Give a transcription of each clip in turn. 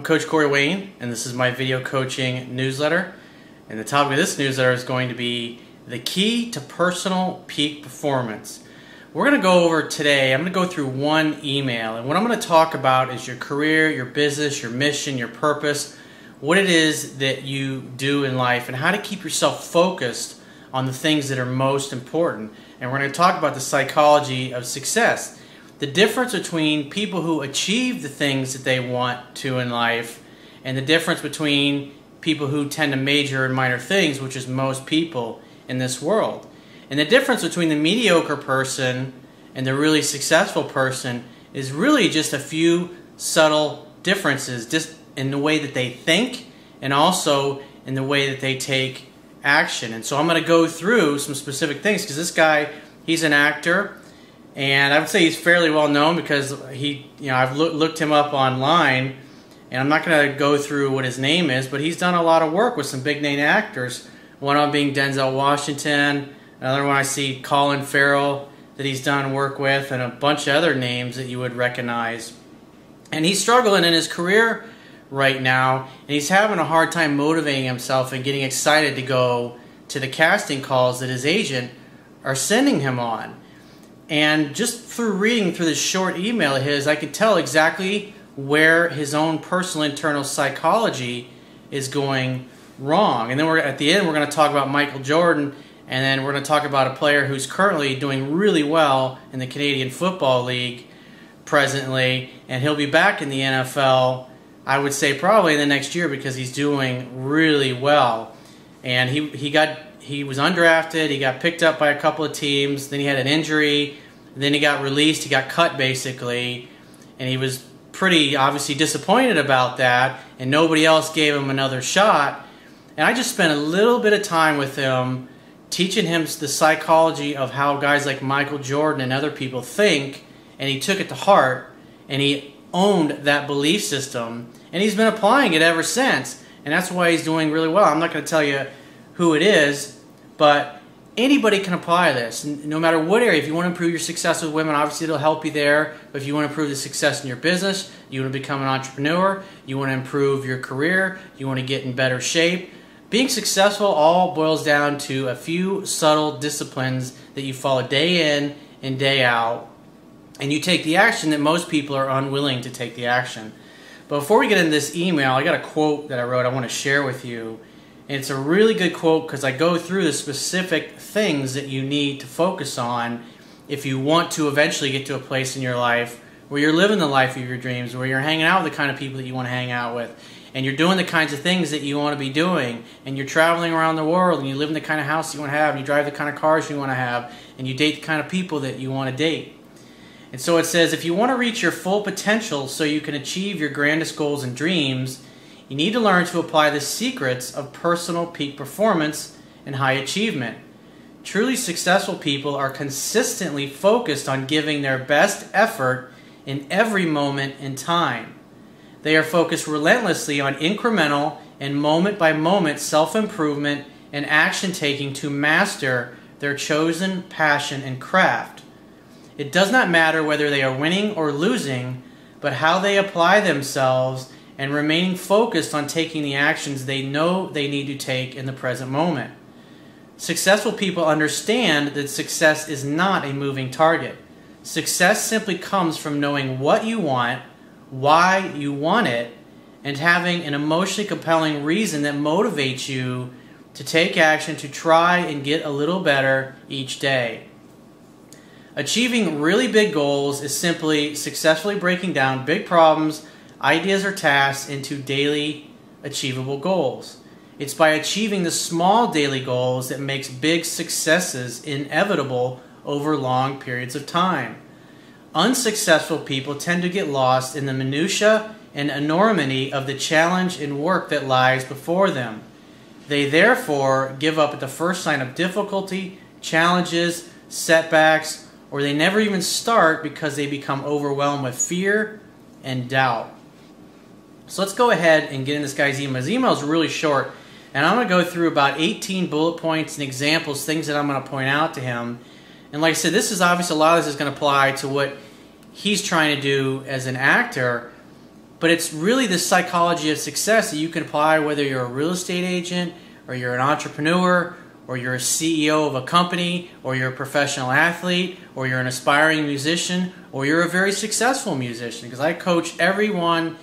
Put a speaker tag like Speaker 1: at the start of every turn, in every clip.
Speaker 1: I'm Coach Corey Wayne, and this is my video coaching newsletter. And the topic of this newsletter is going to be the key to personal peak performance. We're going to go over today, I'm going to go through one email, and what I'm going to talk about is your career, your business, your mission, your purpose, what it is that you do in life, and how to keep yourself focused on the things that are most important. And we're going to talk about the psychology of success the difference between people who achieve the things that they want to in life and the difference between people who tend to major in minor things, which is most people in this world. And the difference between the mediocre person and the really successful person is really just a few subtle differences just in the way that they think and also in the way that they take action. And so I'm going to go through some specific things because this guy, he's an actor and I would say he's fairly well known because he, you know, I've look, looked him up online, and I'm not going to go through what his name is, but he's done a lot of work with some big name actors. One of them being Denzel Washington, another one I see Colin Farrell that he's done work with, and a bunch of other names that you would recognize. And he's struggling in his career right now, and he's having a hard time motivating himself and getting excited to go to the casting calls that his agent are sending him on. And just through reading through this short email of his, I could tell exactly where his own personal internal psychology is going wrong. And then we're at the end, we're going to talk about Michael Jordan, and then we're going to talk about a player who's currently doing really well in the Canadian Football League presently, and he'll be back in the NFL. I would say probably in the next year because he's doing really well. And he he got he was undrafted. He got picked up by a couple of teams. Then he had an injury. Then he got released. He got cut basically, and he was pretty obviously disappointed about that. And nobody else gave him another shot. And I just spent a little bit of time with him, teaching him the psychology of how guys like Michael Jordan and other people think. And he took it to heart, and he owned that belief system, and he's been applying it ever since. And that's why he's doing really well. I'm not going to tell you who it is, but anybody can apply this, no matter what area. If you want to improve your success with women, obviously it'll help you there. But if you want to improve the success in your business, you want to become an entrepreneur, you want to improve your career, you want to get in better shape, being successful all boils down to a few subtle disciplines that you follow day in and day out, and you take the action that most people are unwilling to take the action. But before we get into this email, I got a quote that I wrote I want to share with you. And it's a really good quote because I go through the specific things that you need to focus on if you want to eventually get to a place in your life where you're living the life of your dreams, where you're hanging out with the kind of people that you want to hang out with, and you're doing the kinds of things that you want to be doing, and you're traveling around the world, and you live in the kind of house you want to have, and you drive the kind of cars you want to have, and you date the kind of people that you want to date. And so it says if you want to reach your full potential so you can achieve your grandest goals and dreams, you need to learn to apply the secrets of personal peak performance and high achievement. Truly successful people are consistently focused on giving their best effort in every moment in time. They are focused relentlessly on incremental and moment by moment self improvement and action taking to master their chosen passion and craft. It does not matter whether they are winning or losing, but how they apply themselves and remaining focused on taking the actions they know they need to take in the present moment. Successful people understand that success is not a moving target. Success simply comes from knowing what you want, why you want it, and having an emotionally compelling reason that motivates you to take action to try and get a little better each day. Achieving really big goals is simply successfully breaking down big problems ideas or tasks into daily achievable goals. It's by achieving the small daily goals that makes big successes inevitable over long periods of time. Unsuccessful people tend to get lost in the minutiae and enormity of the challenge and work that lies before them. They therefore give up at the first sign of difficulty, challenges, setbacks, or they never even start because they become overwhelmed with fear and doubt. So let's go ahead and get in this guy's email. His email is really short, and I'm going to go through about 18 bullet points and examples, things that I'm going to point out to him. And like I said, this is obviously a lot of this is going to apply to what he's trying to do as an actor. But it's really the psychology of success that you can apply whether you're a real estate agent or you're an entrepreneur or you're a CEO of a company or you're a professional athlete or you're an aspiring musician or you're a very successful musician because I coach everyone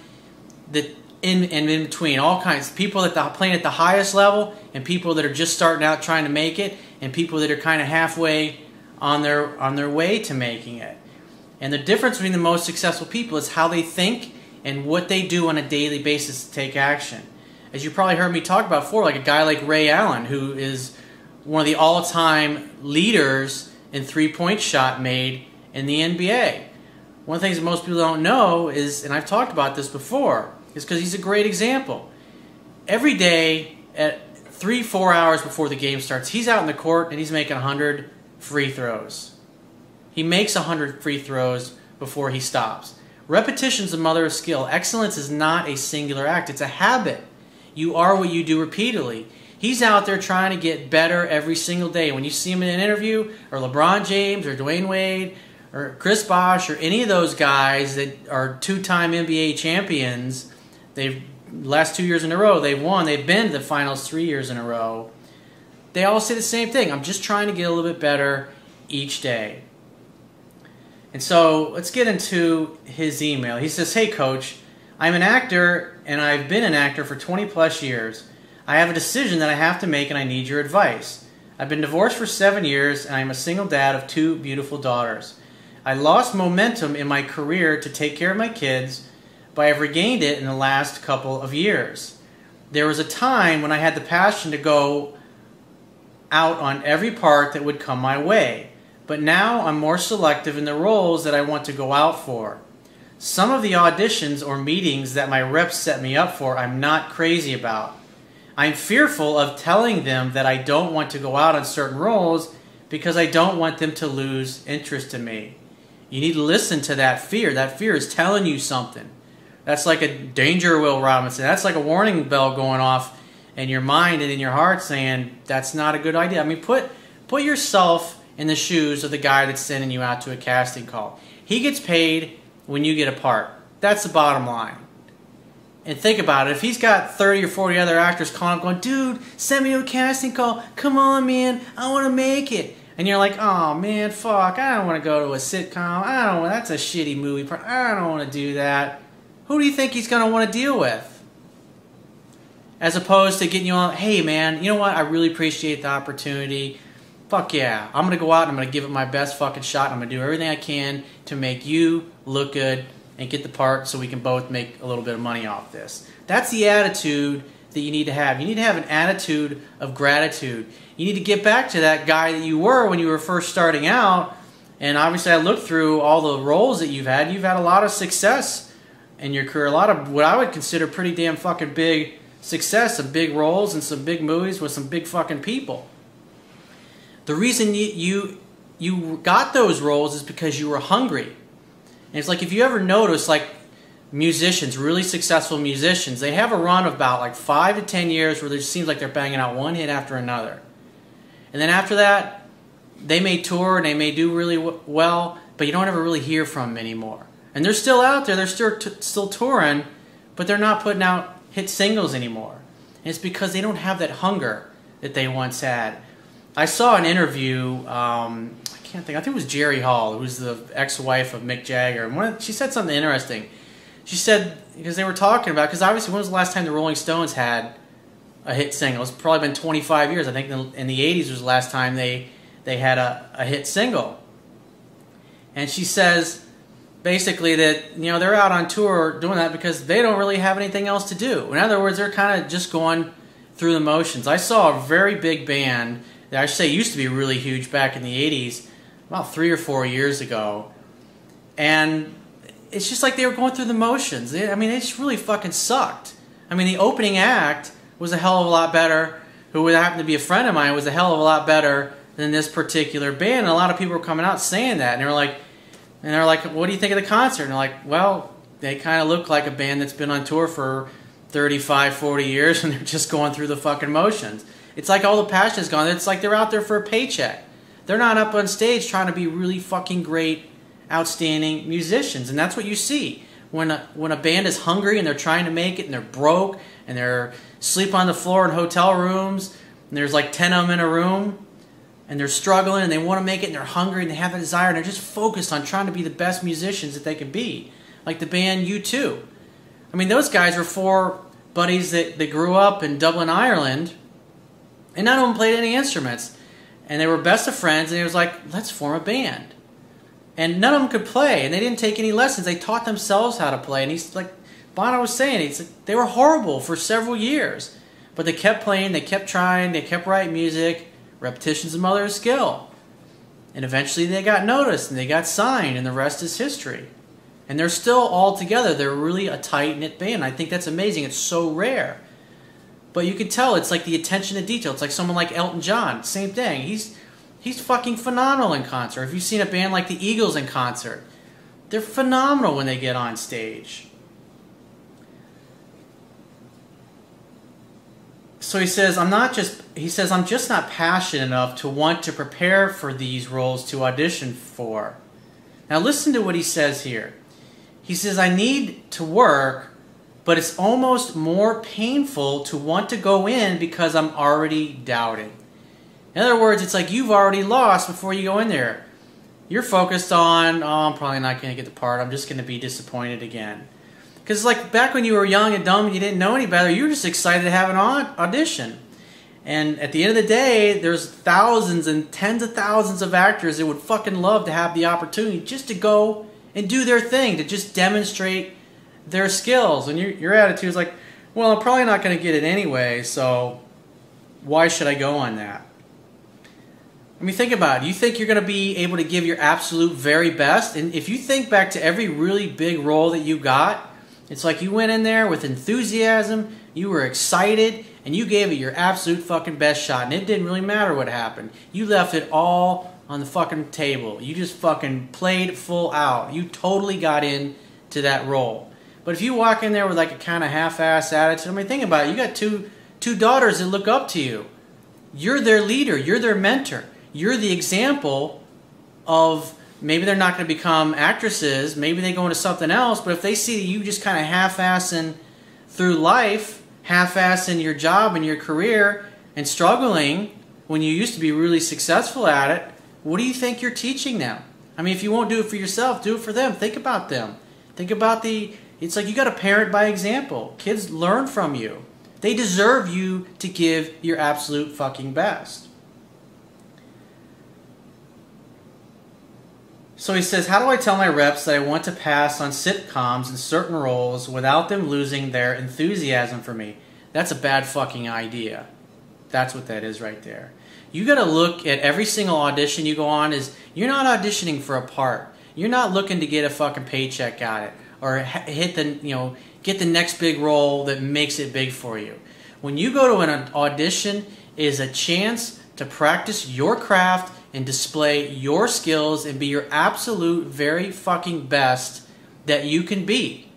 Speaker 1: that in and in between all kinds of people that are playing at the highest level and people that are just starting out trying to make it and people that are kind of halfway on their on their way to making it. And the difference between the most successful people is how they think and what they do on a daily basis to take action. As you probably heard me talk about before, like a guy like Ray Allen, who is one of the all-time leaders in three-point shot made in the NBA. One of the things that most people don't know is, and I've talked about this before, is because he's a great example. Every day at three, four hours before the game starts, he's out in the court and he's making 100 free throws. He makes 100 free throws before he stops. Repetition is the mother of skill. Excellence is not a singular act, it's a habit. You are what you do repeatedly. He's out there trying to get better every single day. When you see him in an interview, or LeBron James, or Dwyane Wade, or Chris Bosh, or any of those guys that are two time NBA champions, they've last two years in a row, they've won. They've been to the finals three years in a row. They all say the same thing. I'm just trying to get a little bit better each day. And so let's get into his email. He says, Hey, coach, I'm an actor and I've been an actor for 20 plus years. I have a decision that I have to make and I need your advice. I've been divorced for seven years and I'm a single dad of two beautiful daughters. I lost momentum in my career to take care of my kids, but I've regained it in the last couple of years. There was a time when I had the passion to go out on every part that would come my way, but now I'm more selective in the roles that I want to go out for. Some of the auditions or meetings that my reps set me up for, I'm not crazy about. I'm fearful of telling them that I don't want to go out on certain roles because I don't want them to lose interest in me. You need to listen to that fear. That fear is telling you something. That's like a danger, Will Robinson. That's like a warning bell going off in your mind and in your heart saying, that's not a good idea. I mean, put, put yourself in the shoes of the guy that's sending you out to a casting call. He gets paid when you get a part. That's the bottom line. And think about it. If he's got 30 or 40 other actors calling up going, dude, send me a casting call. Come on, man. I want to make it. And you're like, oh, man, fuck. I don't want to go to a sitcom. I don't want, that's a shitty movie. I don't want to do that. Who do you think he's going to want to deal with? As opposed to getting you on, hey, man, you know what? I really appreciate the opportunity. Fuck yeah. I'm going to go out and I'm going to give it my best fucking shot. I'm going to do everything I can to make you look good and get the part so we can both make a little bit of money off this. That's the attitude that you need to have. You need to have an attitude of gratitude. You need to get back to that guy that you were when you were first starting out. And obviously, I looked through all the roles that you've had. You've had a lot of success in your career, a lot of what I would consider pretty damn fucking big success, some big roles and some big movies with some big fucking people. The reason you, you, you got those roles is because you were hungry. And it's like if you ever notice, like musicians, really successful musicians, they have a run of about like five to ten years where it seems like they're banging out one hit after another. And then after that, they may tour and they may do really well, but you don't ever really hear from them anymore. And they're still out there, they're still, still touring, but they're not putting out hit singles anymore. And it's because they don't have that hunger that they once had. I saw an interview um, can't think. I think it was Jerry Hall, who's the ex-wife of Mick Jagger. And one, she said something interesting. She said because they were talking about because obviously when was the last time the Rolling Stones had a hit single? It's probably been 25 years. I think in the 80s was the last time they they had a, a hit single. And she says basically that you know they're out on tour doing that because they don't really have anything else to do. In other words, they're kind of just going through the motions. I saw a very big band that I should say used to be really huge back in the 80s about three or four years ago, and it's just like they were going through the motions. I mean, it just really fucking sucked. I mean, the opening act was a hell of a lot better. Who happened to be a friend of mine was a hell of a lot better than this particular band. And a lot of people were coming out saying that, and they were like, and they're like, "What do you think of the concert?" And they're like, "Well, they kind of look like a band that's been on tour for 35, 40 years, and they're just going through the fucking motions. It's like all the passion is gone. It's like they're out there for a paycheck." They're not up on stage trying to be really fucking great, outstanding musicians, and that's what you see. when a, when a band is hungry and they're trying to make it and they're broke and they're sleep on the floor in hotel rooms and there's like 10 of them in a room and they're struggling and they want to make it and they're hungry and they have a desire and they're just focused on trying to be the best musicians that they can be. Like the band U2. I mean, those guys were four buddies that, that grew up in Dublin, Ireland, and none of them played any instruments. And they were best of friends, and it was like, let's form a band. And none of them could play, and they didn't take any lessons. They taught themselves how to play. And he's like, Bono was saying, he's like, they were horrible for several years. But they kept playing, they kept trying, they kept writing music, Repetition's the mother of skill. And eventually they got noticed and they got signed, and the rest is history. And they're still all together. They're really a tight knit band. I think that's amazing. It's so rare. But you can tell it's like the attention to detail. It's like someone like Elton John. Same thing. He's he's fucking phenomenal in concert. If you've seen a band like the Eagles in concert, they're phenomenal when they get on stage. So he says i'm not just he says i'm just not passionate enough to want to prepare for these roles to audition for. Now listen to what he says here. He says i need to work but it's almost more painful to want to go in because i'm already doubting. In other words it's like you've already lost before you go in there. You're focused on oh i'm probably not going to get the part. I'm just going to be disappointed again because like back when you were young and dumb and you didn't know any better, you were just excited to have an audition. And at the end of the day, there's thousands and tens of thousands of actors that would fucking love to have the opportunity just to go and do their thing, to just demonstrate their skills. And your, your attitude is like, well, I'm probably not going to get it anyway, so why should I go on that? I mean, think about it. You think you're going to be able to give your absolute very best? And if you think back to every really big role that you got, it's like you went in there with enthusiasm, you were excited, and you gave it your absolute fucking best shot, and it didn't really matter what happened. You left it all on the fucking table. You just fucking played full out. You totally got in to that role. But if you walk in there with like a kind of half-ass attitude, I mean, think about it. You got two two daughters that look up to you. You're their leader. You're their mentor. You're the example of maybe they're not going to become actresses. Maybe they go into something else. But if they see you just kind of half-assing through life, half-assing your job and your career, and struggling when you used to be really successful at it, what do you think you're teaching them? I mean, if you won't do it for yourself, do it for them. Think about them. Think about the. It's like you got to parent by example. Kids learn from you. They deserve you to give your absolute fucking best. So he says, How do I tell my reps that I want to pass on sitcoms and certain roles without them losing their enthusiasm for me? That's a bad fucking idea. That's what that is right there. You got to look at every single audition you go on is you're not auditioning for a part. You're not looking to get a fucking paycheck at it or hit the, you know, get the next big role that makes it big for you. When you go to an audition is a chance to practice your craft and display your skills and be your absolute very fucking best that you can be.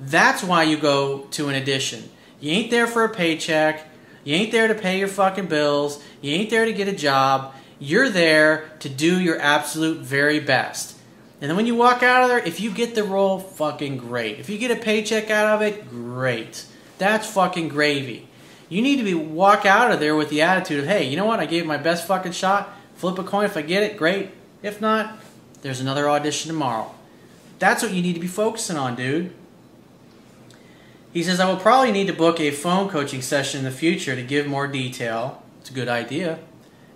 Speaker 1: That's why you go to an audition. You ain't there for a paycheck. You ain't there to pay your fucking bills. You ain't there to get a job. You're there to do your absolute very best. And then when you walk out of there, if you get the role, fucking great. If you get a paycheck out of it, great. That's fucking gravy. You need to be walk out of there with the attitude of, hey, you know what? I gave my best fucking shot. Flip a coin. If I get it, great. If not, there's another audition tomorrow. That's what you need to be focusing on, dude. He says, I will probably need to book a phone coaching session in the future to give more detail. It's a good idea.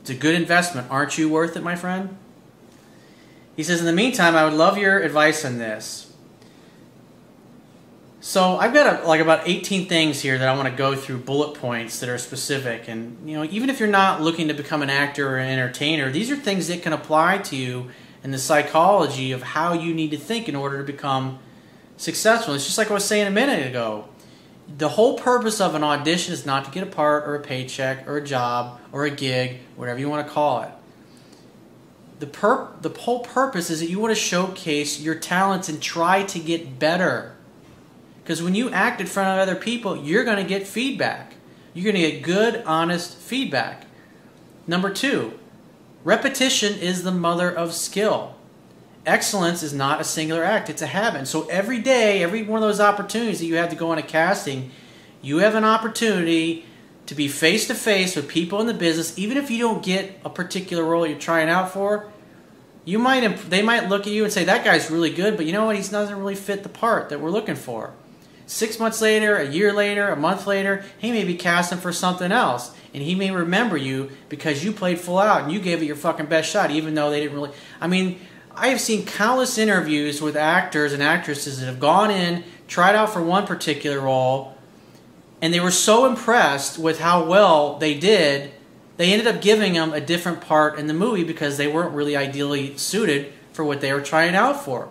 Speaker 1: It's a good investment. Aren't you worth it, my friend? He says, in the meantime, I would love your advice on this. So I've got a, like about 18 things here that I want to go through bullet points that are specific. And you know, even if you're not looking to become an actor or an entertainer, these are things that can apply to you in the psychology of how you need to think in order to become successful. It's just like I was saying a minute ago. The whole purpose of an audition is not to get a part or a paycheck or a job or a gig, whatever you want to call it. The, pur- the whole purpose is that you want to showcase your talents and try to get better because when you act in front of other people, you're going to get feedback. You're going to get good, honest feedback. Number two, repetition is the mother of skill. excellence is not a singular act, it's a habit. So every day, every one of those opportunities that you have to go on a casting, you have an opportunity to be face to face with people in the business, even if you don't get a particular role you're trying out for. You might they might look at you and say that guy's really good, but you know what? He doesn't really fit the part that we're looking for. Six months later, a year later, a month later, he may be casting for something else, and he may remember you because you played full out and you gave it your fucking best shot, even though they didn't really. I mean, I have seen countless interviews with actors and actresses that have gone in, tried out for one particular role, and they were so impressed with how well they did, they ended up giving them a different part in the movie because they weren't really ideally suited for what they were trying out for.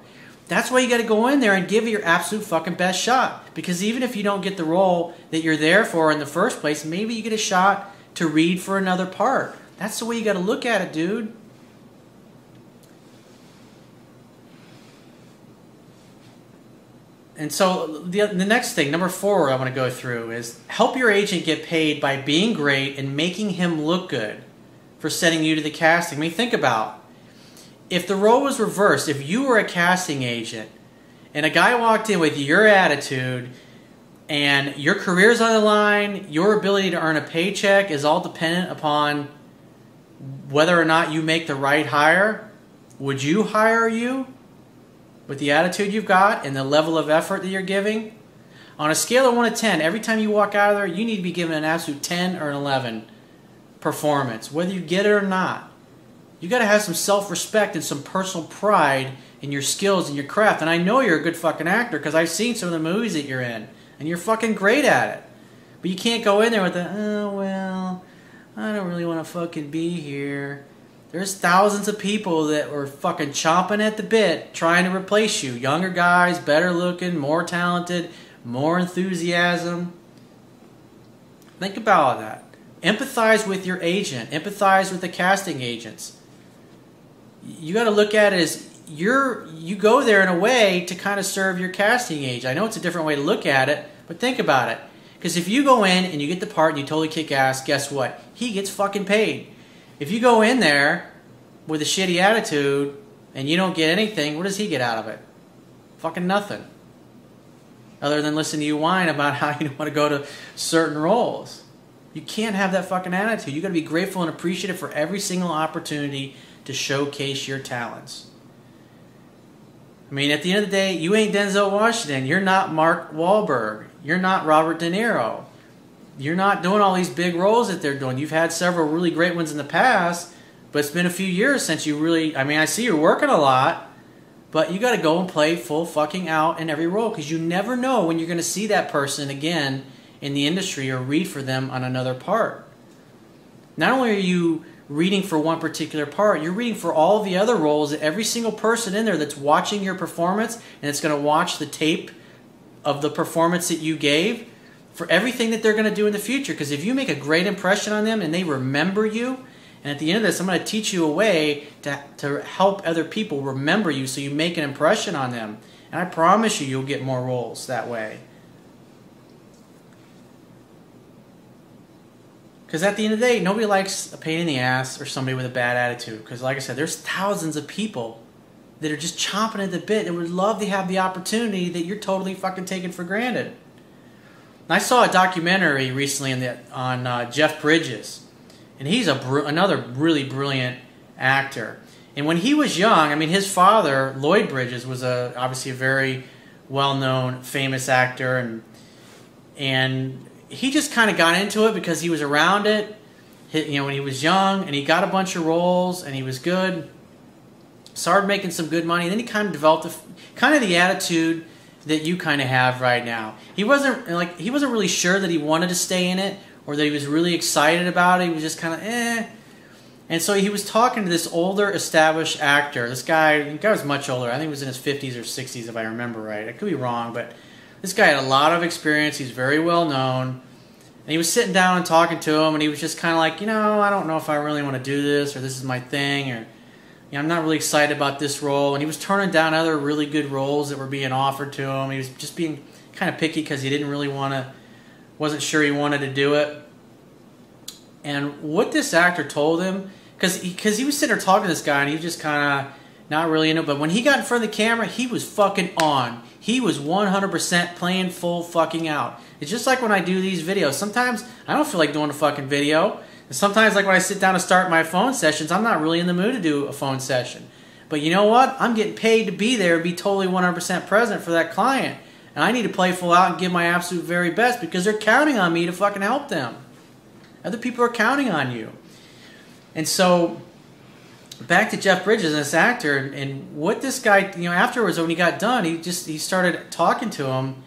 Speaker 1: That's why you got to go in there and give it your absolute fucking best shot. Because even if you don't get the role that you're there for in the first place, maybe you get a shot to read for another part. That's the way you got to look at it, dude. And so the, the next thing, number four, I want to go through is help your agent get paid by being great and making him look good for sending you to the casting. I mean, think about if the role was reversed, if you were a casting agent and a guy walked in with your attitude and your career's on the line, your ability to earn a paycheck is all dependent upon whether or not you make the right hire, would you hire you? with the attitude you've got and the level of effort that you're giving, on a scale of 1 to 10, every time you walk out of there, you need to be given an absolute 10 or an 11 performance, whether you get it or not. You got to have some self respect and some personal pride in your skills and your craft. And I know you're a good fucking actor because I've seen some of the movies that you're in, and you're fucking great at it. But you can't go in there with the, oh, well, I don't really want to fucking be here. There's thousands of people that were fucking chomping at the bit trying to replace you. Younger guys, better looking, more talented, more enthusiasm. Think about all that. Empathize with your agent. Empathize with the casting agents. You got to look at it as you're you go there in a way to kind of serve your casting age. I know it's a different way to look at it, but think about it. Because if you go in and you get the part and you totally kick ass, guess what? He gets fucking paid. If you go in there with a shitty attitude and you don't get anything, what does he get out of it? Fucking nothing. Other than listen to you whine about how you don't want to go to certain roles. You can't have that fucking attitude. You got to be grateful and appreciative for every single opportunity to showcase your talents. I mean, at the end of the day, you ain't Denzel Washington. You're not Mark Wahlberg. You're not Robert De Niro you're not doing all these big roles that they're doing. You've had several really great ones in the past, but it's been a few years since you really. I mean, I see you're working a lot, but you got to go and play full fucking out in every role because you never know when you're going to see that person again in the industry or read for them on another part. Not only are you reading for one particular part, you're reading for all the other roles every single person in there that's watching your performance and it's going to watch the tape of the performance that you gave for everything that they're going to do in the future. Because if you make a great impression on them and they remember you, and at the end of this, I'm going to teach you a way to, to help other people remember you so you make an impression on them. And I promise you, you'll get more roles that way. Because at the end of the day, nobody likes a pain in the ass or somebody with a bad attitude. Because, like I said, there's thousands of people that are just chomping at the bit that would love to have the opportunity that you're totally fucking taking for granted. I saw a documentary recently the, on uh, Jeff Bridges, and he's a another really brilliant actor. And when he was young, I mean, his father Lloyd Bridges was a obviously a very well-known, famous actor, and and he just kind of got into it because he was around it. you know, when he was young, and he got a bunch of roles, and he was good. Started making some good money. Then he kind of developed a, kind of the attitude that you kind of have right now. He wasn't like he wasn't really sure that he wanted to stay in it or that he was really excited about it. He was just kind of eh. And so he was talking to this older, established actor. This guy, the guy was much older. I think he was in his 50s or 60s, if I remember right. I could be wrong, but this guy had a lot of experience. He's very well known. And he was sitting down and talking to him, and he was just kind of like, you know, I don't know if I really want to do this, or this is my thing, or you know, I'm not really excited about this role. And he was turning down other really good roles that were being offered to him. He was just being kind of picky because he didn't really want to, wasn't sure he wanted to do it. And what this actor told him, because he, cause he was sitting there talking to this guy, and he was just kind of not really into it. But when he got in front of the camera, he was fucking on. He was 100% playing full fucking out. It's just like when I do these videos. Sometimes I don't feel like doing a fucking video. And sometimes, like when I sit down to start my phone sessions, I'm not really in the mood to do a phone session. But you know what? I'm getting paid to be there and be totally 100% present for that client. And I need to play full out and give my absolute very best because they're counting on me to fucking help them. Other people are counting on you. And so back to Jeff Bridges, this actor, and what this guy, you know, afterwards when he got done, he just he started talking to him,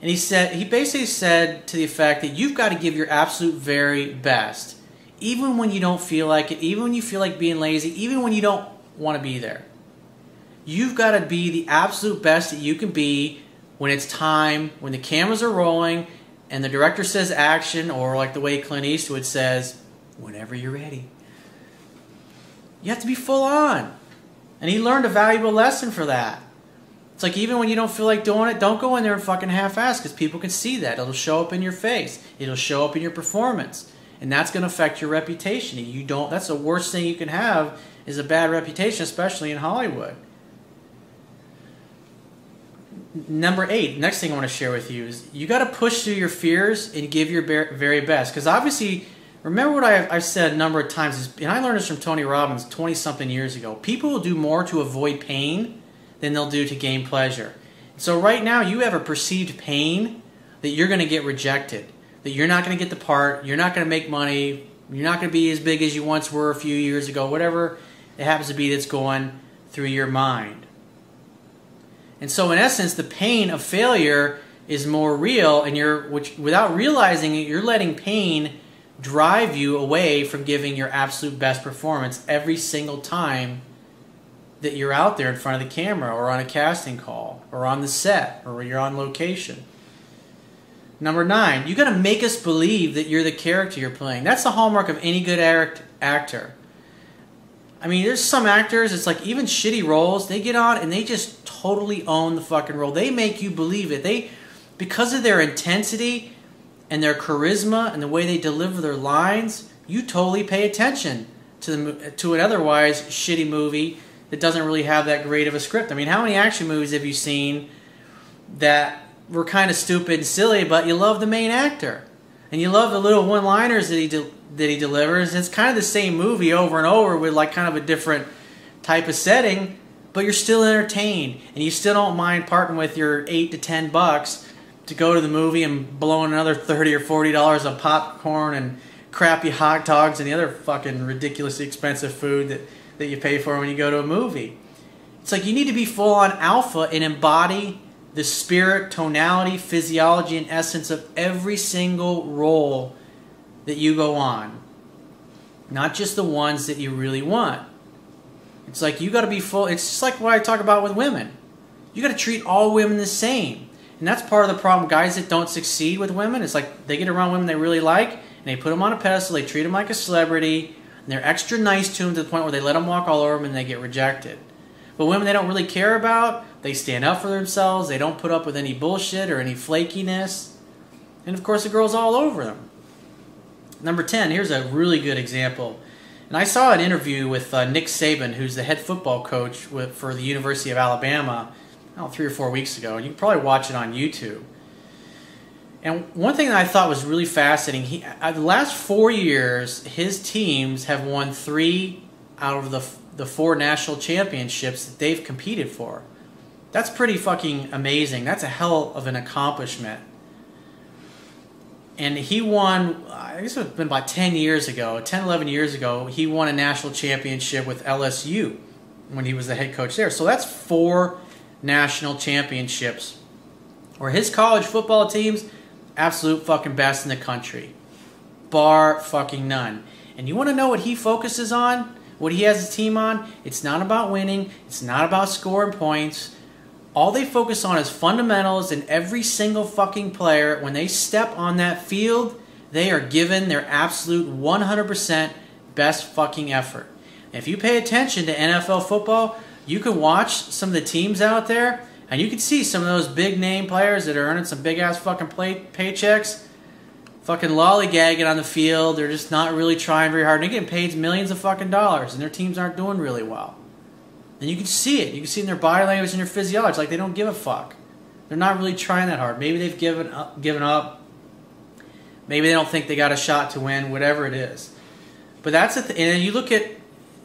Speaker 1: and he said he basically said to the effect that you've got to give your absolute very best, even when you don't feel like it, even when you feel like being lazy, even when you don't want to be there. You've got to be the absolute best that you can be when it's time, when the cameras are rolling, and the director says action, or like the way Clint Eastwood says, whenever you're ready. You have to be full on. And he learned a valuable lesson for that. It's like even when you don't feel like doing it, don't go in there and fucking half-ass because people can see that. It'll show up in your face. It'll show up in your performance. And that's going to affect your reputation. You don't that's the worst thing you can have is a bad reputation, especially in Hollywood. Number eight, next thing I want to share with you is you got to push through your fears and give your very best. Because obviously, Remember what I, have said a number of times, and I learned this from Tony Robbins 20 something years ago. People will do more to avoid pain than they'll do to gain pleasure. So, right now, you have a perceived pain that you're going to get rejected, that you're not going to get the part, you're not going to make money, you're not going to be as big as you once were a few years ago, whatever it happens to be that's going through your mind. And so, in essence, the pain of failure is more real, and you're, which, without realizing it, you're letting pain drive you away from giving your absolute best performance every single time that you're out there in front of the camera or on a casting call or on the set or you're on location. Number nine, you got to make us believe that you're the character you're playing. That's the hallmark of any good act- actor. I mean, there's some actors, it's like even shitty roles, they get on and they just totally own the fucking role. They make you believe it. They, because of their intensity, and their charisma and the way they deliver their lines, you totally pay attention to the to an otherwise shitty movie that doesn't really have that great of a script. I mean, how many action movies have you seen that were kind of stupid and silly, but you love the main actor and you love the little one-liners that he de- that he delivers? It's kind of the same movie over and over with like kind of a different type of setting, but you're still entertained and you still don't mind parting with your eight to ten bucks to go to the movie and blow another thirty or forty dollars on popcorn and crappy hot dogs and the other fucking ridiculously expensive food that, that you pay for when you go to a movie. It's like you need to be full on alpha and embody the spirit, tonality, physiology, and essence of every single role that you go on. Not just the ones that you really want. It's like you got to be full. It's just like what I talk about with women. You got to treat all women the same. And that's part of the problem. Guys that don't succeed with women, it's like they get around women they really like, and they put them on a pedestal, they treat them like a celebrity, and they're extra nice to them to the point where they let them walk all over them and they get rejected. But women they don't really care about, they stand up for themselves, they don't put up with any bullshit or any flakiness. And of course, the girls all over them. Number 10, here's a really good example. And I saw an interview with uh, Nick Saban, who's the head football coach with, for the University of Alabama know, three or four weeks ago. You can probably watch it on YouTube. And one thing that I thought was really fascinating, he, uh, the last four years, his teams have won three out of the, the four national championships that they've competed for. That's pretty fucking amazing. That's a hell of an accomplishment. And he won, I guess it's been about 10 years ago, 10, 11 years ago, he won a national championship with LSU when he was the head coach there. So that's four national championships. Where his college football teams, absolute fucking best in the country. Bar fucking none. And you want to know what he focuses on? What he has his team on? It's not about winning. It's not about scoring points. All they focus on is fundamentals, and every single fucking player, when they step on that field, they are given their absolute 100% best fucking effort. If you pay attention to NFL football, you can watch some of the teams out there, and you can see some of those big name players that are earning some big ass fucking play, paychecks, fucking lollygagging on the field. They're just not really trying very hard. They're getting paid millions of fucking dollars, and their teams aren't doing really well. And you can see it. You can see in their body language and their physiology. Like they don't give a fuck. They're not really trying that hard. Maybe they've given up, given up. Maybe they don't think they got a shot to win. Whatever it is. But that's the thing. And you look at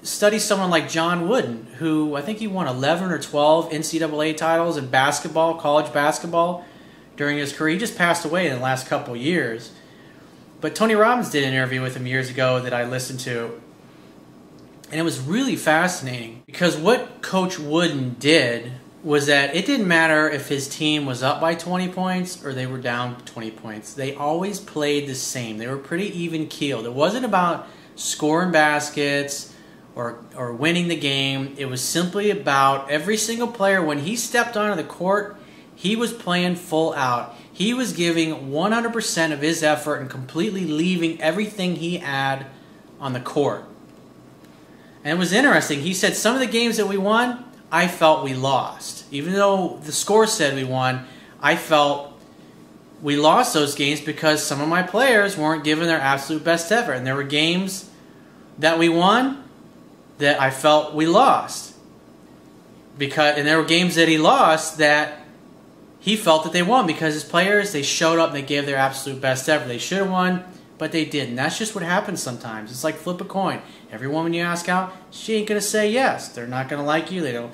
Speaker 1: study someone like John Wooden, who I think he won 11 or 12 NCAA titles in basketball, college basketball, during his career. He just passed away in the last couple years. But Tony Robbins did an interview with him years ago that I listened to, and it was really fascinating because what Coach Wooden did was that it didn't matter if his team was up by 20 points or they were down 20 points. They always played the same. They were pretty even keeled. It wasn't about scoring baskets or, or winning the game. It was simply about every single player, when he stepped onto the court, he was playing full out. He was giving 100% of his effort and completely leaving everything he had on the court. And it was interesting. He said some of the games that we won, I felt we lost. Even though the score said we won, I felt we lost those games because some of my players weren't giving their absolute best effort. And there were games that we won that I felt we lost. Because and there were games that he lost that he felt that they won because his players they showed up and they gave their absolute best ever. They should have won, but they didn't. That's just what happens sometimes. It's like flip a coin. Every woman you ask out, she ain't gonna say yes. They're not gonna like you. They don't.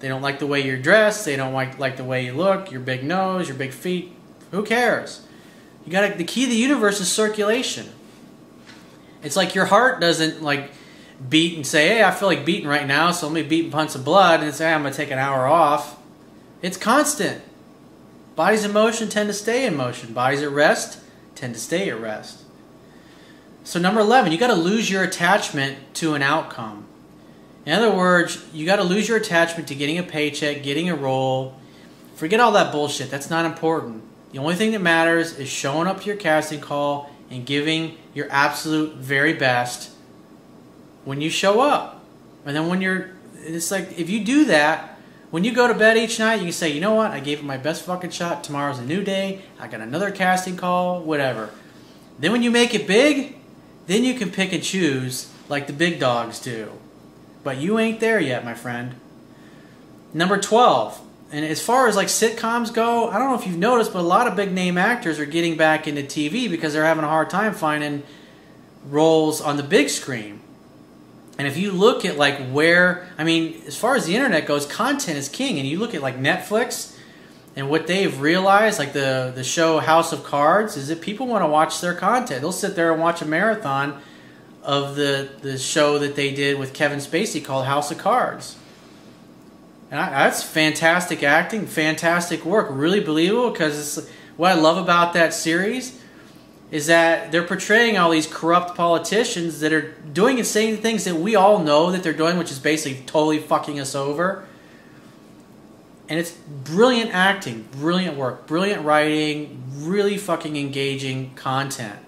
Speaker 1: They don't like the way you're dressed. They don't like like the way you look. Your big nose, your big feet. Who cares? You got to the key to the universe is circulation. It's like your heart doesn't like beat and say, "Hey, I feel like beating right now, so let me beat and punch some blood," and say, hey, "I'm gonna take an hour off." It's constant. Bodies in motion tend to stay in motion. Bodies at rest tend to stay at rest. So number 11, you got to lose your attachment to an outcome. In other words, you got to lose your attachment to getting a paycheck, getting a role. Forget all that bullshit. That's not important. The only thing that matters is showing up to your casting call and giving your absolute very best when you show up. And then when you're, it's like if you do that, when you go to bed each night, you can say, you know what, I gave it my best fucking shot. Tomorrow's a new day. I got another casting call, whatever. Then when you make it big, then you can pick and choose like the big dogs do. But you ain't there yet, my friend. Number 12. And as far as like sitcoms go, I don't know if you've noticed, but a lot of big name actors are getting back into TV because they're having a hard time finding roles on the big screen. And if you look at like where, I mean, as far as the internet goes, content is king. And you look at like Netflix and what they've realized, like the the show House of Cards, is that people want to watch their content. They'll sit there and watch a marathon of the the show that they did with Kevin Spacey called House of Cards. And I, that's fantastic acting, fantastic work, really believable. Because what I love about that series is that they're portraying all these corrupt politicians that are doing and saying things that we all know that they're doing, which is basically totally fucking us over. And it's brilliant acting, brilliant work, brilliant writing, really fucking engaging content.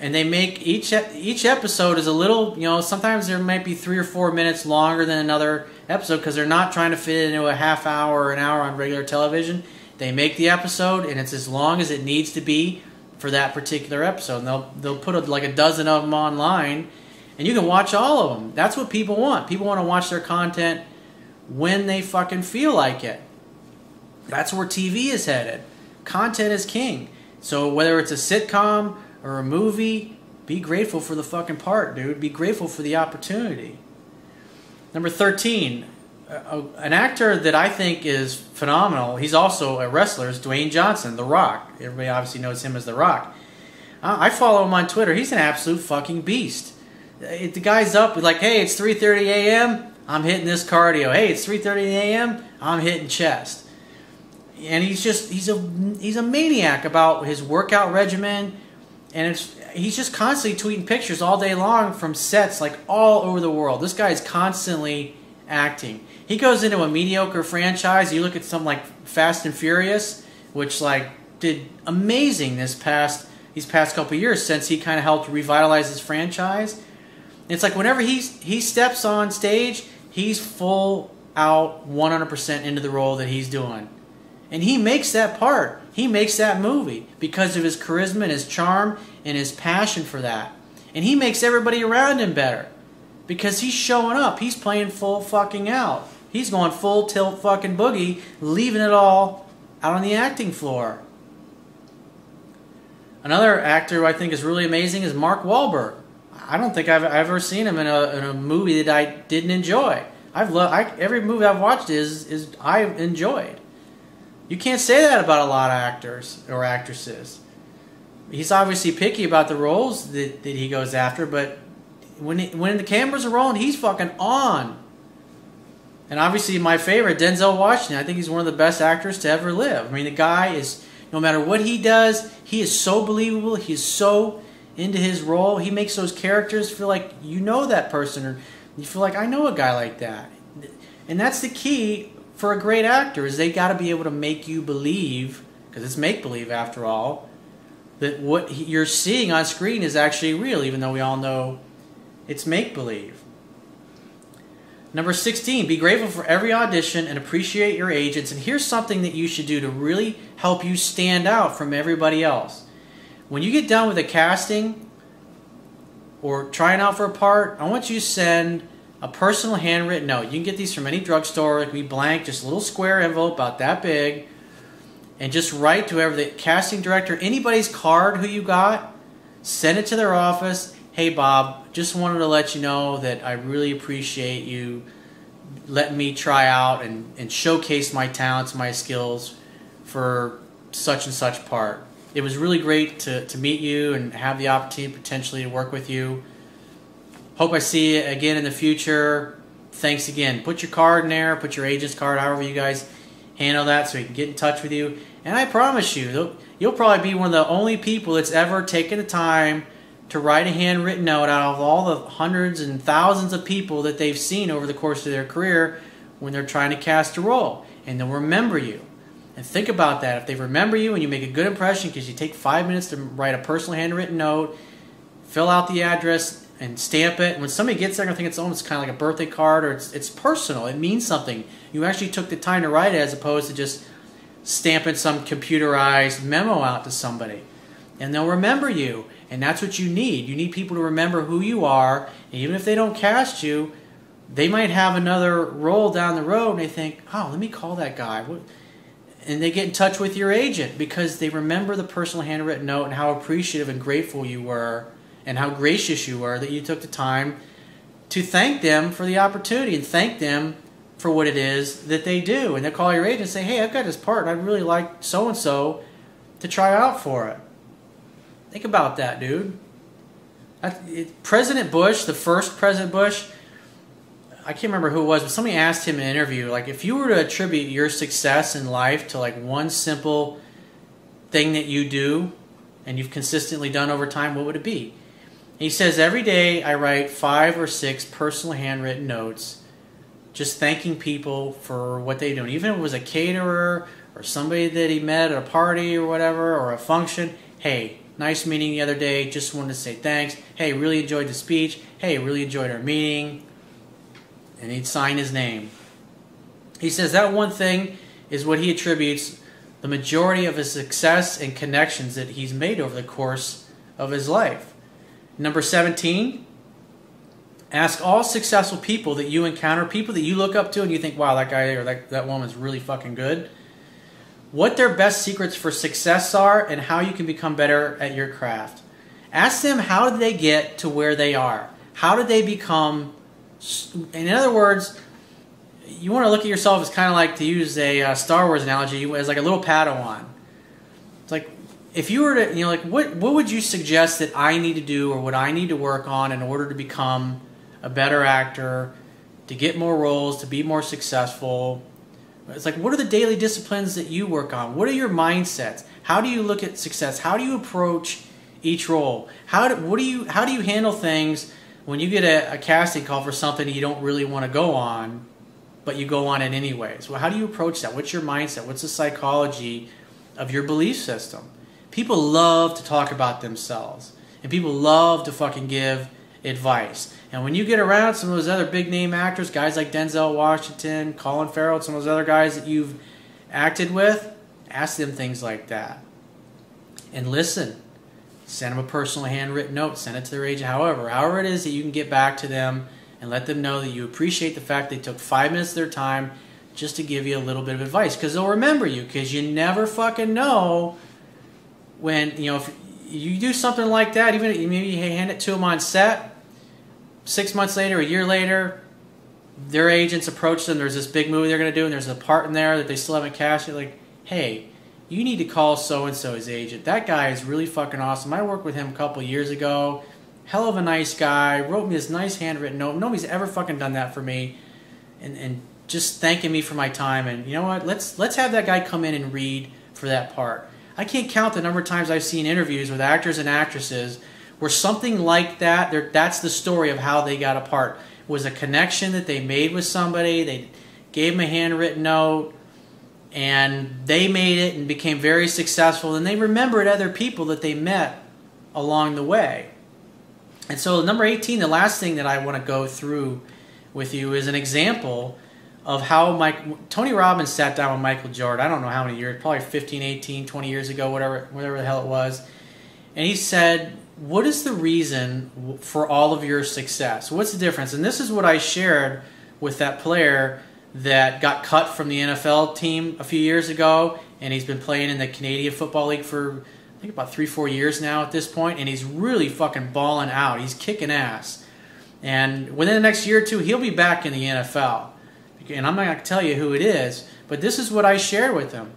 Speaker 1: And they make each each episode is a little, you know, sometimes there might be 3 or 4 minutes longer than another episode because they're not trying to fit into a half hour or an hour on regular television. They make the episode and it's as long as it needs to be for that particular episode. And they'll they'll put a, like a dozen of them online, and you can watch all of them. That's what people want. People want to watch their content when they fucking feel like it. That's where TV is headed. Content is king. So whether it's a sitcom or a movie, be grateful for the fucking part, dude. Be grateful for the opportunity. Number 13, uh, an actor that I think is phenomenal. He's also a wrestler. Is Dwayne Johnson, The Rock. Everybody obviously knows him as The Rock. Uh, I follow him on Twitter. He's an absolute fucking beast. It, the guy's up like, hey, it's 3:30 a.m. I'm hitting this cardio. Hey, it's 3:30 a.m. I'm hitting chest. And he's just he's a he's a maniac about his workout regimen, and it's he's just constantly tweeting pictures all day long from sets like all over the world. This guy is constantly acting. He goes into a mediocre franchise. You look at something like Fast and Furious, which like did amazing this past these past couple years since he kind of helped revitalize his franchise. It's like whenever he he steps on stage, he's full out 100% into the role that he's doing. And he makes that part. He makes that movie because of his charisma and his charm and his passion for that. And he makes everybody around him better because he's showing up. He's playing full fucking out. He's going full tilt fucking boogie, leaving it all out on the acting floor. Another actor who I think is really amazing is Mark Wahlberg. I don't think I've ever seen him in a, in a movie that I didn't enjoy. I've loved I, every movie I've watched is is I've enjoyed. You can't say that about a lot of actors or actresses. He's obviously picky about the roles that, that he goes after, but when when the cameras are rolling, he's fucking on. And obviously, my favorite, Denzel Washington. I think he's one of the best actors to ever live. I mean, the guy is no matter what he does, he is so believable. He's so into his role. He makes those characters feel like you know that person, or you feel like I know a guy like that. And that's the key for a great actor is they got to be able to make you believe because it's make believe after all that what you're seeing on screen is actually real, even though we all know it's make believe. Number 16, be grateful for every audition and appreciate your agents. And here's something that you should do to really help you stand out from everybody else. When you get done with a casting or trying out for a part, I want you to send a personal handwritten note. You can get these from any drugstore. It can be blank, just a little square envelope about that big. And just write to whoever the casting director, anybody's card who you got, send it to their office hey Bob, just wanted to let you know that I really appreciate you letting me try out and, and showcase my talents, my skills for such and such part. It was really great to, to meet you and have the opportunity potentially to work with you. Hope I see you again in the future. Thanks again. Put your card in there, put your agent's card, however you guys handle that so he can get in touch with you. And I promise you, you'll probably be one of the only people that's ever taken the time to write a handwritten note out of all the hundreds and thousands of people that they've seen over the course of their career when they're trying to cast a role. And they'll remember you. And think about that. If they remember you and you make a good impression because you take five minutes to write a personal handwritten note, fill out the address, and stamp it. And when somebody gets there, to think it's almost kind of like a birthday card or it's, it's personal. It means something. You actually took the time to write it as opposed to just stamping some computerized memo out to somebody. And they'll remember you. And that's what you need. You need people to remember who you are. And even if they don't cast you, they might have another role down the road and they think, oh, let me call that guy. And they get in touch with your agent because they remember the personal handwritten note and how appreciative and grateful you were and how gracious you were that you took the time to thank them for the opportunity and thank them for what it is that they do. And they'll call your agent and say, hey, I've got this part and I'd really like so and so to try out for it. Think about that, dude. President Bush, the first President Bush, I can't remember who it was, but somebody asked him in an interview, like, if you were to attribute your success in life to like one simple thing that you do and you've consistently done over time, what would it be? he says, every day I write five or six personal handwritten notes just thanking people for what they do. And even if it was a caterer or somebody that he met at a party or whatever or a function, hey, Nice meeting the other day. Just wanted to say thanks. Hey, really enjoyed the speech. Hey, really enjoyed our meeting. And he'd sign his name. He says that one thing is what he attributes the majority of his success and connections that he's made over the course of his life. Number 17, ask all successful people that you encounter, people that you look up to and you think, wow, that guy or that, that woman's really fucking good what their best secrets for success are and how you can become better at your craft. Ask them how did they get to where they are? How did they become, in other words, you want to look at yourself as kind of like to use a uh, Star Wars analogy as like a little Padawan. It's like if you were to, you know, like what what would you suggest that I need to do or what I need to work on in order to become a better actor, to get more roles, to be more successful, it's like, what are the daily disciplines that you work on? What are your mindsets? How do you look at success? How do you approach each role? How do, what do you, how do you handle things when you get a, a casting call for something you don't really want to go on, but you go on it anyways? Well, how do you approach that? What's your mindset? What's the psychology of your belief system? People love to talk about themselves, and people love to fucking give advice. And when you get around some of those other big name actors, guys like Denzel Washington, Colin Farrell, some of those other guys that you've acted with, ask them things like that. And listen. Send them a personal handwritten note. Send it to their agent. However, however it is that you can get back to them and let them know that you appreciate the fact they took five minutes of their time just to give you a little bit of advice because they'll remember you because you never fucking know when you know if you do something like that even maybe you hand it to them on set six months later a year later their agents approach them. There's this big movie they're going to do and there's a part in there that they still haven't cashed They're like hey you need to call so and so his agent. That guy is really fucking awesome. I worked with him a couple years ago. Hell of a nice guy. Wrote me this nice handwritten note. Nobody's ever fucking done that for me. And, and just thanking me for my time. And you know what? Let's let's have that guy come in and read for that part. I can't count the number of times I've seen interviews with actors and actresses where something like that. That's the story of how they got apart. It was a connection that they made with somebody. They gave them a handwritten note, and they made it and became very successful. And they remembered other people that they met along the way. And so, number 18, the last thing that I want to go through with you is an example of how Mike Tony Robbins sat down with Michael Jordan. I don't know how many years, probably 15, 18, 20 years ago, whatever, whatever the hell it was. And he said, "What is the reason for all of your success? What's the difference?" And this is what I shared with that player that got cut from the NFL team a few years ago, and he's been playing in the Canadian Football League for I think about three, four years now at this point, and he's really fucking balling out. He's kicking ass. And within the next year or two, he'll be back in the NFL and I'm not going to tell you who it is, but this is what I shared with him.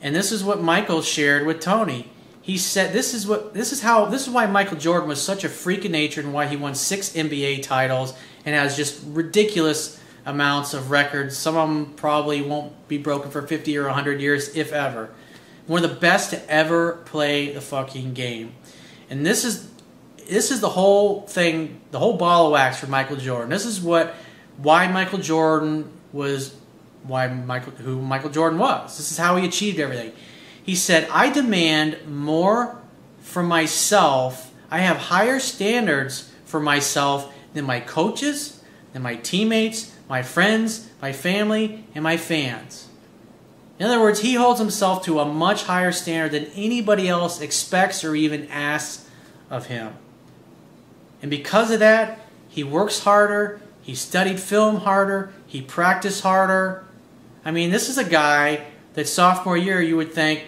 Speaker 1: And this is what Michael shared with Tony. He said this is what this is how this is why Michael Jordan was such a freak of nature and why he won 6 NBA titles and has just ridiculous amounts of records. Some of them probably won't be broken for 50 or 100 years if ever. One of the best to ever play the fucking game. And this is this is the whole thing, the whole ball of wax for Michael Jordan. This is what why Michael Jordan was why Michael who Michael Jordan was. This is how he achieved everything. He said, "I demand more from myself. I have higher standards for myself than my coaches, than my teammates, my friends, my family, and my fans." In other words, he holds himself to a much higher standard than anybody else expects or even asks of him. And because of that, he works harder, he studied film harder. He practiced harder. I mean, this is a guy that sophomore year you would think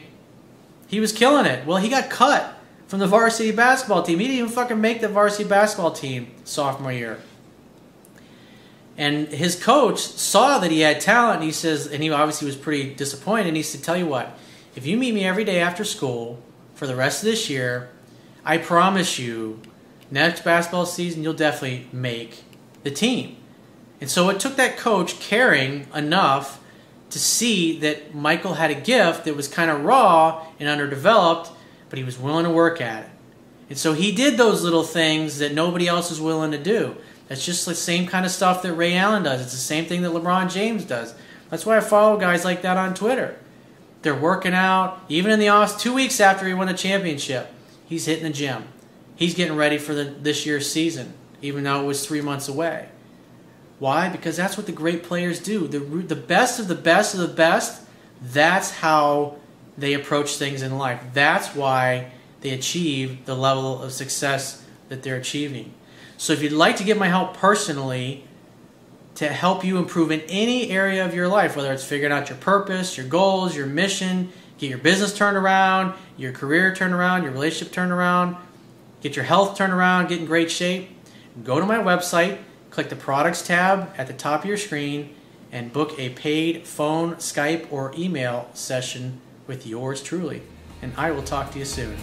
Speaker 1: he was killing it. Well, he got cut from the varsity basketball team. He didn't even fucking make the varsity basketball team sophomore year. And his coach saw that he had talent, and he says, and he obviously was pretty disappointed. And he said, "Tell you what, if you meet me every day after school for the rest of this year, I promise you, next basketball season you'll definitely make the team. And so it took that coach caring enough to see that Michael had a gift that was kind of raw and underdeveloped, but he was willing to work at it. And so he did those little things that nobody else is willing to do. That's just the same kind of stuff that Ray Allen does. It's the same thing that LeBron James does. That's why I follow guys like that on Twitter. They're working out, even in the off two weeks after he won the championship. He's hitting the gym. He's getting ready for the, this year's season even though it was three months away. Why? Because that's what the great players do. The, the best of the best of the best, that's how they approach things in life. That's why they achieve the level of success that they're achieving. So if you'd like to get my help personally to help you improve in any area of your life, whether it's figuring out your purpose, your goals, your mission, get your business turned around, your career turned around, your relationship turned around, get your health turned around, get in great shape, go to my website, click the products tab at the top of your screen, and book a paid phone, Skype, or email session with yours truly. And I will talk to you soon.